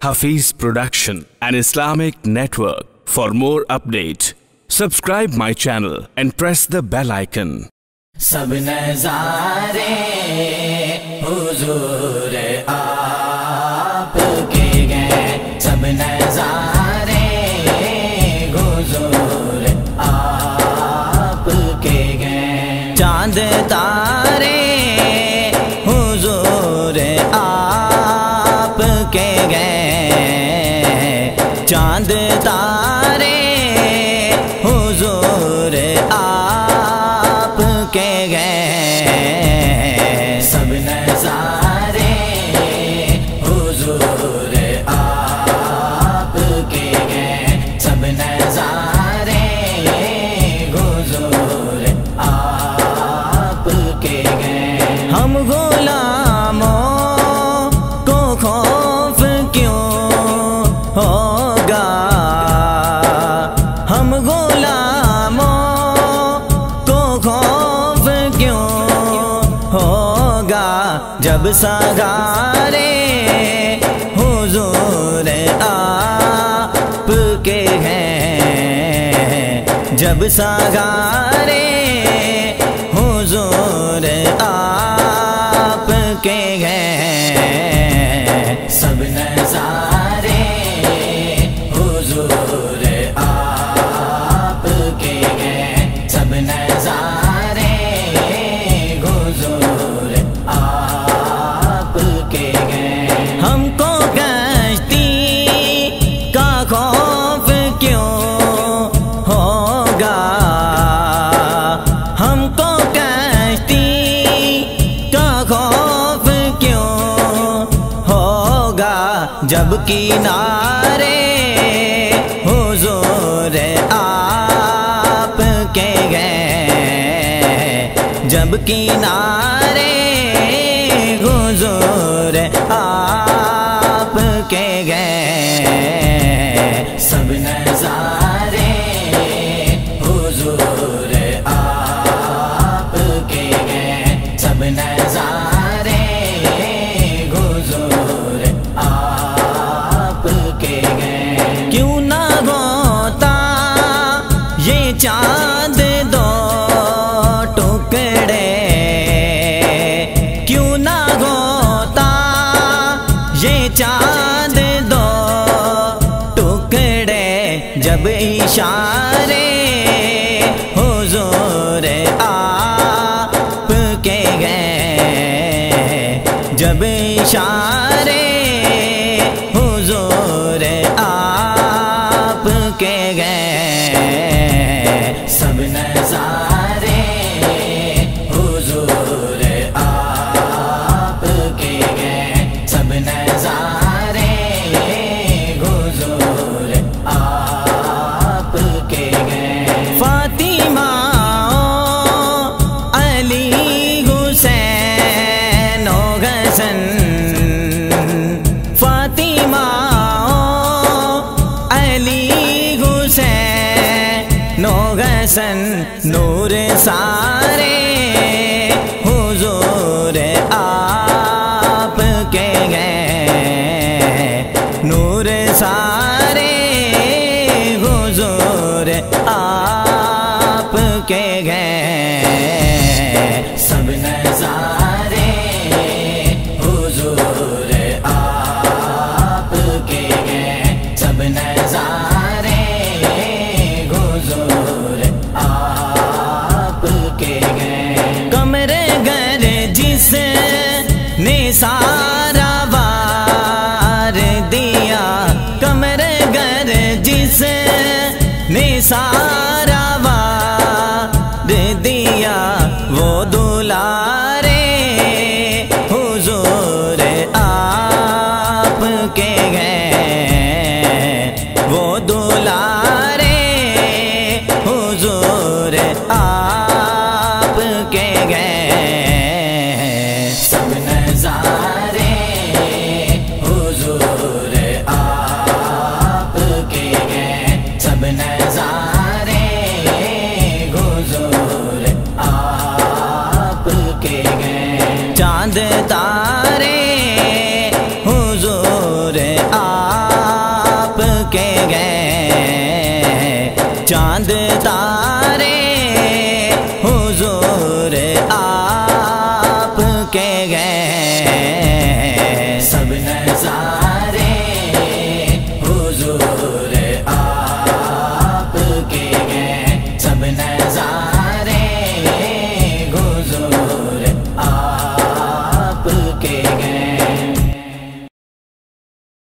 Hafiz Production, an Islamic network. For more update, subscribe my channel and press the bell icon. کے گئے۔ جب ساگارے حضور آپ کے ہیں جب ساگارے کنارے حضور آپ کے گئے۔ جب کنارے حضور آپ یہ چاند دو ٹکڑے جب اشارے حضور آپ کے گئے جب اشارے حسن نور سارے حضور آپ کے گئے۔ نور سارے سارا وا دے دیا وہ دلارے، حضور آپ کے گئے وہ دلارے، حضور آپ کے گئے کے